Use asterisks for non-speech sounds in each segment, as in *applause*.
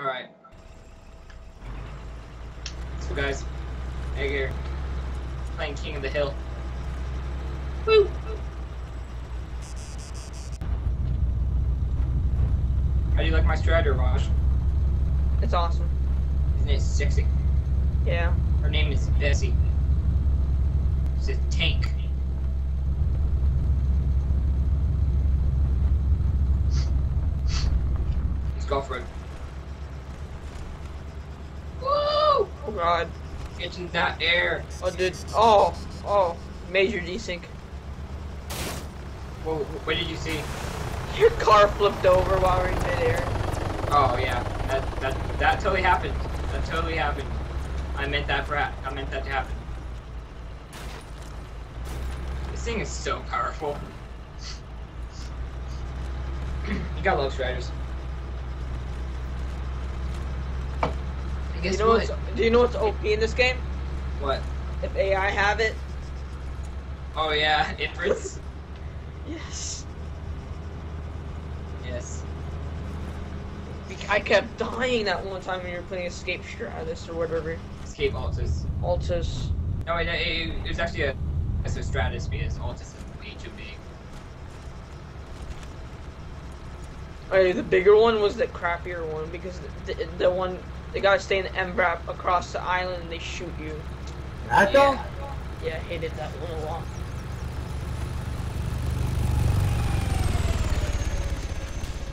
Alright. So guys, Egg here. Playing King of the Hill. Woo! How do you like my strider, Raj? It's awesome. Isn't it sexy? Yeah. Her name is Bessie. She's a tank. Let's go for it. Woo! Oh god. Getting that air. Oh dude. Oh. Oh. Major desync. Whoa, what did you see? Your car flipped over while we are in midair. Oh yeah, that that that totally happened. That totally happened. I meant that for I meant that to happen. This thing is so powerful. *clears throat* you got love striders. I Do guess you know what? what's Do you know what's OP in this game? What? If AI have it. Oh yeah, *laughs* inference. Yes. yes. I kept dying that one time when you were playing Escape Stratis or whatever. Escape Altis. Altis. No, it, it, it was actually a, it's a Stratis because Altis is way too big. Oh, the bigger one was the crappier one because the, the, the one the guys stay in the MRAP across the island and they shoot you. That though? Yeah. Yeah, I hated that one a lot.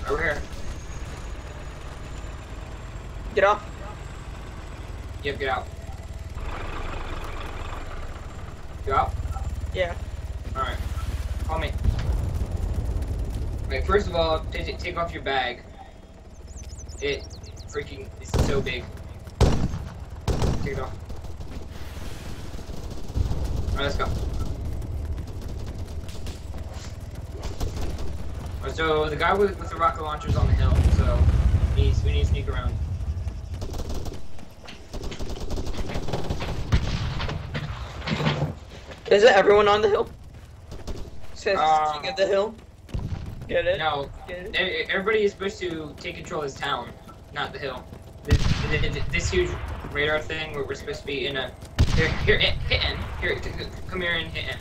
Over here. Get off. Yep, get out. Get out. Yeah. Alright. Call me. Wait, first of all, take, take off your bag. It freaking is so big. Take it off. Alright, let's go. Alright, so the guy with, with the rocket launcher's on the hill, so we need, we need to sneak around. Is it everyone on the hill? Says Uh, King of the Hill. Get it? No, Get it? everybody is supposed to take control of this town, not the hill. This, this, huge radar thing where we're supposed to be in a. Here, here, hit hit N. Here, come here and hit N.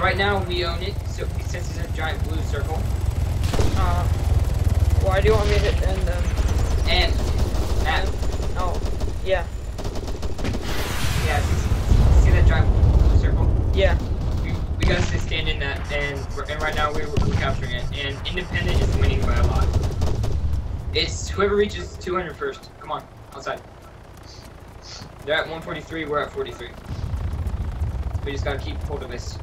Right now we own it, so since it's a giant blue circle. Uh, why do you want me to hit end then? And that, Oh, yeah, yeah, see, see that giant blue circle? yeah. Stand in that, and and right now we're, we're capturing it. And Independent is winning by a lot. It's whoever reaches 200 first. Come on, outside. They're at 143. We're at 43. We just gotta keep hold of this.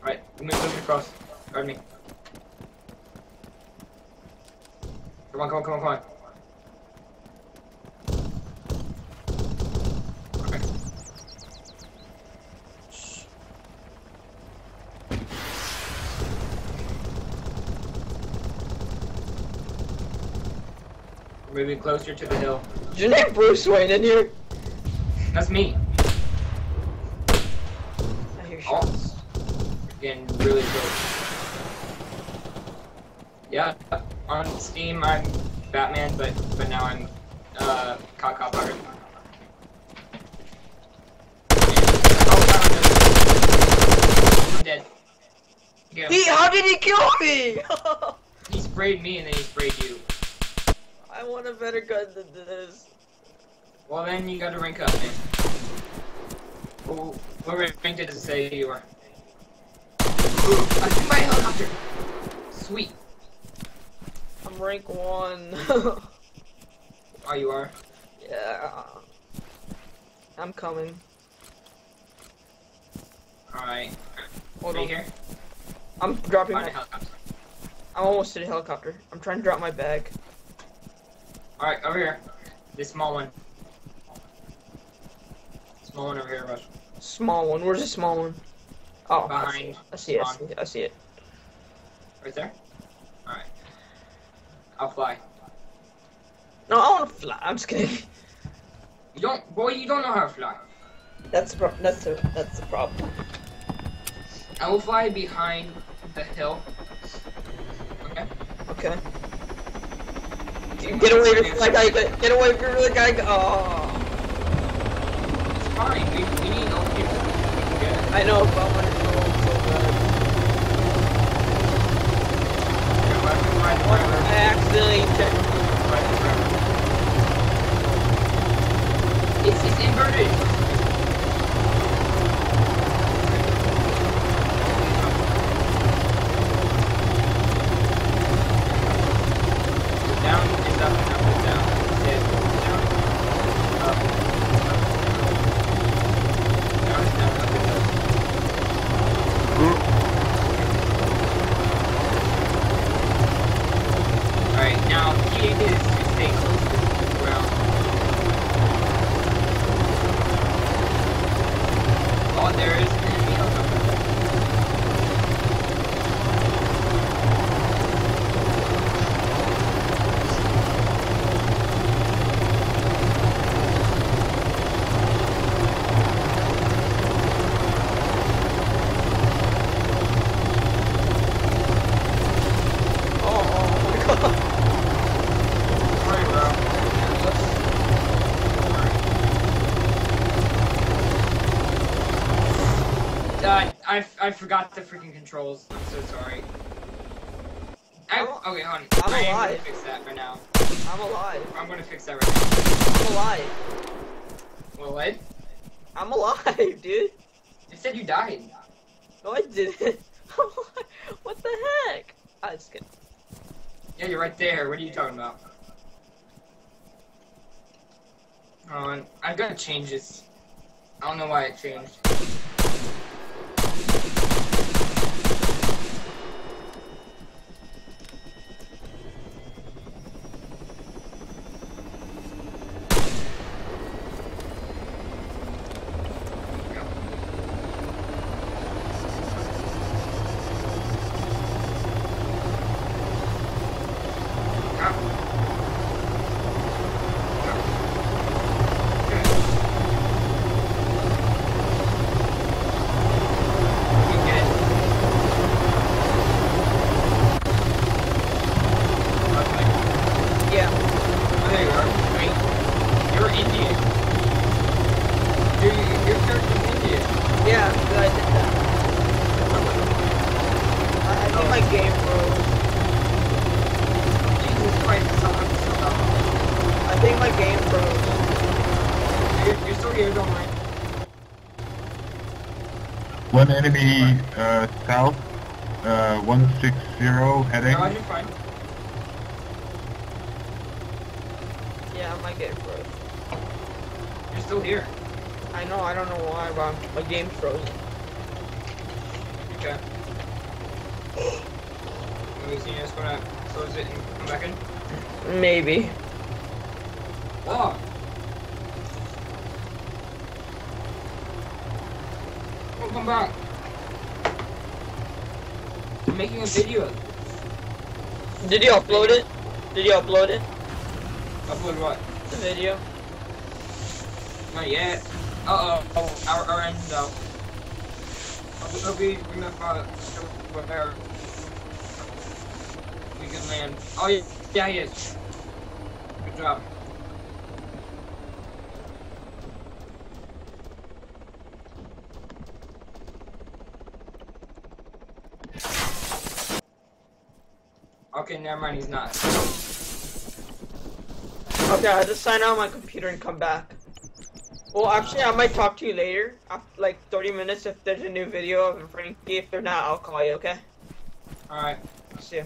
Alright, move, move across. Guard me. Come on, come on, come on. Okay. Moving closer to the hill. Is your name Bruce Wayne in here? That's me. I hear Oh. shots. Getting really close. Yeah, on Steam I'm Batman, but but now I'm uh Cop Cop Pirate. Oh, I'm dead. He, how did he kill me? *laughs* He sprayed me and then he sprayed you. I want a better gun than this. Well then you gotta rank up, man. What rank did it say you are? Ooh, I see my helicopter. Sweet. I'm rank one. Oh, you are. yeah. I'm coming. Alright. Hold Right on. here. I'm dropping my. a helicopter. I'm almost to the helicopter. I'm trying to drop my bag. Alright, over here. This small one. Small one over here, Rush. Small one. Where's the small one? Oh, Behind. I see it. I see it. I see it. Right there? I'll fly. No, I want to fly. I'm just kidding. You don't, boy, you don't know how to fly. That's the that's the that's the problem. I will fly behind the hill. Okay. Okay. Get away from that guy. Get, get away from the guy. Oh, It's fine. We, we need no people. Get. I know, but I want to go so bad. Yeah, but I can fly I checked. Fly. It's, it's inverted. Down is up and up is down. Is down. Up. Up. Down is down, up is up. Alright, now the key is to stay close to the ground. Oh, there is an enemy helicopter. Oh, oh my god. Sorry, bro. Uh, I, forgot the freaking controls. I'm so sorry. I, I'm- okay, hold on. I'm I am gonna fix that right now. I'm alive. I'm gonna fix that right now. I'm alive. Well, what? I'm alive, *laughs* dude. You said you died. No, I didn't. *laughs* What the heck? I just kidding. Yeah, you're right there. What are you talking about? Hold on. I've got to change this. I don't know why it changed. Yeah. There you are. Wait. You're Indian. Your, your character's Indian. Yeah, good, I did that. I, I think my game froze. Jesus Christ, it's not so dumb. I think my game froze. You're, you're still here, don't worry. One enemy uh, south, uh, 160 heading. No, you're fine. Yeah, my game froze. You're still here. I know, I don't know why, but my game's frozen. Okay. Maybe you're just gonna close it and come back in? Maybe. Oh! Oh, come back. I'm making a video. Did you upload it? Did you upload it? Upload what? The video? Not yet. Uh oh. Oh, our, our engine's out. Hope we remember where we can land. Oh, yeah, yeah, he is. Good job. Okay, never mind, he's not. Okay, I'll just sign out on my computer and come back. Well, actually, I might talk to you later, after like 30 minutes if there's a new video of Frankie. If they're not, I'll call you, okay? Alright. See ya.